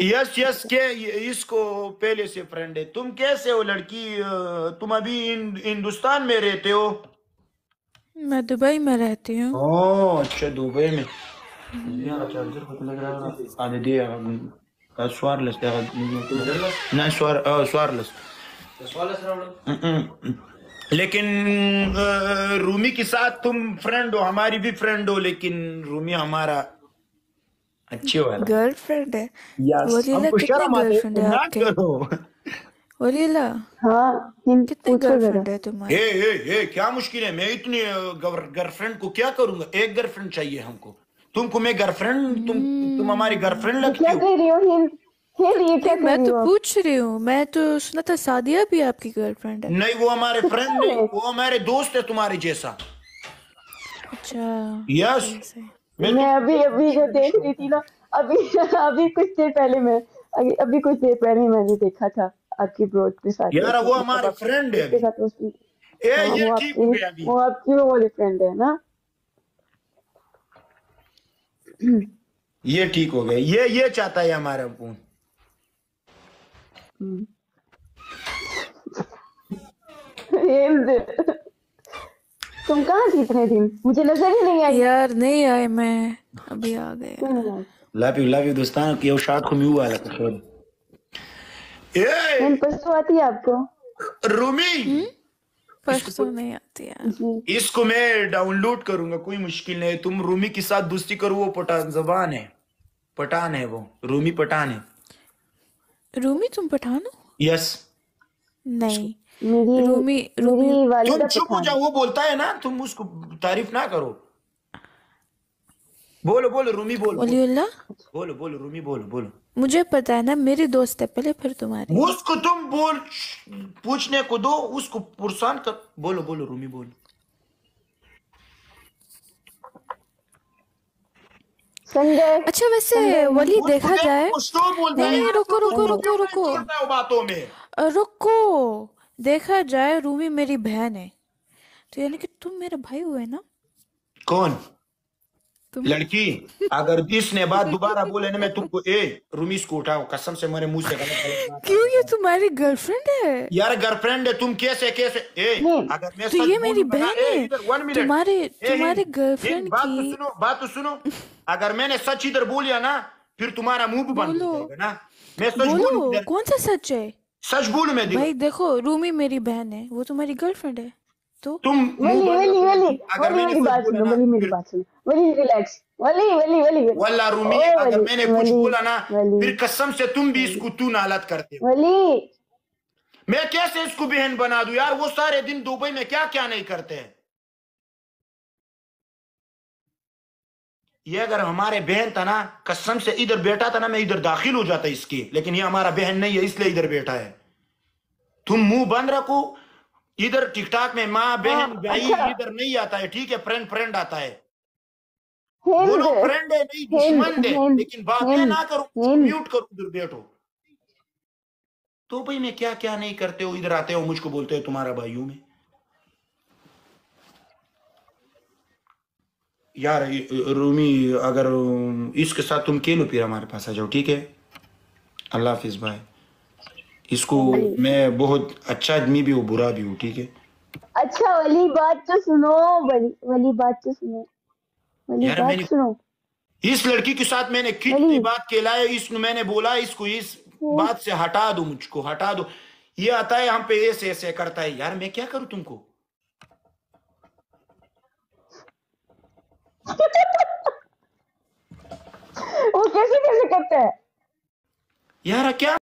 Yes yes के इसको पहले से फ्रेंड है। तुम कैसे हो लड़की? तुम अभी हिंदुस्तान में रहते हो? मैं दुबई में रहती हूँ। ओह अच्छा दुबई में। है लेकिन रूमी के साथ तुम फ्रेंड हो हमारी भी फ्रेंड हो लेकिन रूमी हमारा अच्छी वाला गर्लफ्रेंड है। यस वलीला कितने है गर्लफ्रेंड है आपके? करो। वलीला हाँ कितने गर्लफ्रेंड है तुम्हारे? ए ए ए क्या मुश्किल है? मैं इतनी गर्लफ्रेंड को क्या करूँगा? एक गर्लफ्रेंड चाहिए हमको। तुमको मैं गर्लफ्रेंड तुम तुम हमारी गर्लफ्रेंड लगती क्या कह रही हो? क्या मैं तो पूछ रही हूँ। मैं तो सुना था सादिया भी आपकी गर्लफ्रेंड है। नहीं वो हमारे फ्रेंड नहीं वो हमारे दोस्त है तुम्हारे जैसा। अच्छा यस। मैं अभी अभी जो देख रही थी ना अभी अभी कुछ देर पहले मैं अभी अभी कुछ देर पहले मैंने देखा था आपकी ब्रोथ के साथ। यार वो हमारे फ्रेंड है के साथ उसकी ए हाँ, ये वो ठीक हो गया आपकी अभी। वो आपकी वो वाली फ्रेंड है ना? ये ठीक हो गया। ये ये चाहता है हमारा फ़ोन तुम कहाँ थी इतने दिन? मुझे नज़र ही नहीं आई। यार नहीं आए मैं। अभी आ गए। लव यू लव यू दोस्तान कि शाद को म्यू वाला कसोल ए परसों आती है आपको? रूमी! परसों नहीं आती यार इसको मैं डाउनलोड करूँगा कोई मुश्किल नहीं तुम रूमी के साथ दोस्ती करो वो पठान जबान है। पठान है वो रूमी पठान है। रूमी तुम पठान हो? यस मेरी रूमी रूमी मेरी वालिदा तुम चुप हो जाओ वो बोलता है ना तुम उसको तारीफ़ ना करो। बोलो बोलो रूमी बोलो। बोलो बोलो रूमी बोलो बोलो। मुझे पता है ना मेरी दोस्त है पहले फिर तुम्हारी। उसको तुम बोल पूछने को दो उसको पुरसान कर बोलो बोलो रूमी बोलो। अच्छा वैसे वली देखा जाए। नहीं रुको रुको रुको रुको। में? रुको। देखा जाए रूमी मेरी बहन है। तो यानी कि तुम मेरे भाई हुए ना? कौन? तुम लड़की? अगर इसने बात दोबारा बोले ना मैं तुमको ए रूमीस को उठाओ कसम से मेरे मुँह से गलत क्यों ये तुम्हारी गर्लफ्रेंड है? यार गर्लफ्रेंड है तुम कैसे कैसे ए अगर मैं तो ये मेरी बहन है। तुम्हारे- तुम्हारे girlfriend हिंद, बात तो सुनो बात तो सुनो। अगर मैंने सच इधर बोलिया ना फिर तुम्हारा मुँह भी बंद हो जाएगा ना। मैं सच बोलूँ कौन सा सच है? सच बोलू मैं देखो। भाई देखो रूमी मेरी बहन है वो तुम्हारी गर्लफ्रेंड है तो तुम वली वली वली अगर मैंने मेरी बात बोला सुनो ना वली मेरी बात सुनो। वली रिलैक्स वली वली वली वली। वल्ला रूमी अगर मैंने कुछ बोला ना फिर कसम से तुम भी इसको तू नालत करते हो। वली। मैं कैसे इसको बहन बना दूँ यार? वो सारे दिन दुबई में क्या क्या नहीं करते हैं। ये अगर हमारे बहन था ना कसम से इधर बैठा था ना मैं इधर दाखिल हो जाता इसके। लेकिन ये हमारा बहन नहीं है इसलिए इधर बैठा है। तुम मुँह बंद रखो। इधर टिकटॉक में माँ बहन भाई अच्छा। इधर नहीं आता है ठीक है फ्रेंड फ्रेंड आता है। बोलो फ्रेंड है नहीं दुश्मन है। लेकिन बातें ना करो म्यूट करो इधर बैठो। तो भाई मैं क्या क्या नहीं करते हो इधर आते हो मुझको बोलते हो तुम्हारा भाइयों में। यार रूमी अगर इसके साथ तुम खेलो फिर हमारे पास आ जाओ ठीक है? अल्लाह हाफिज भाई इसको मैं बहुत अच्छा आदमी भी हूँ बुरा भी हूँ ठीक है? अच्छा वली बात तो सुनो वली वली बात तो सुनो वली यार, बात सुनो। इस लड़की के साथ मैंने कितनी। बात कहलाए इसको मैंने बोला इसको इस बात से हटा दो मुझको हटा दो। ये आता है हम पे ऐसे ऐसे करता है। यार मैं क्या करूँ तुमको? वो कैसे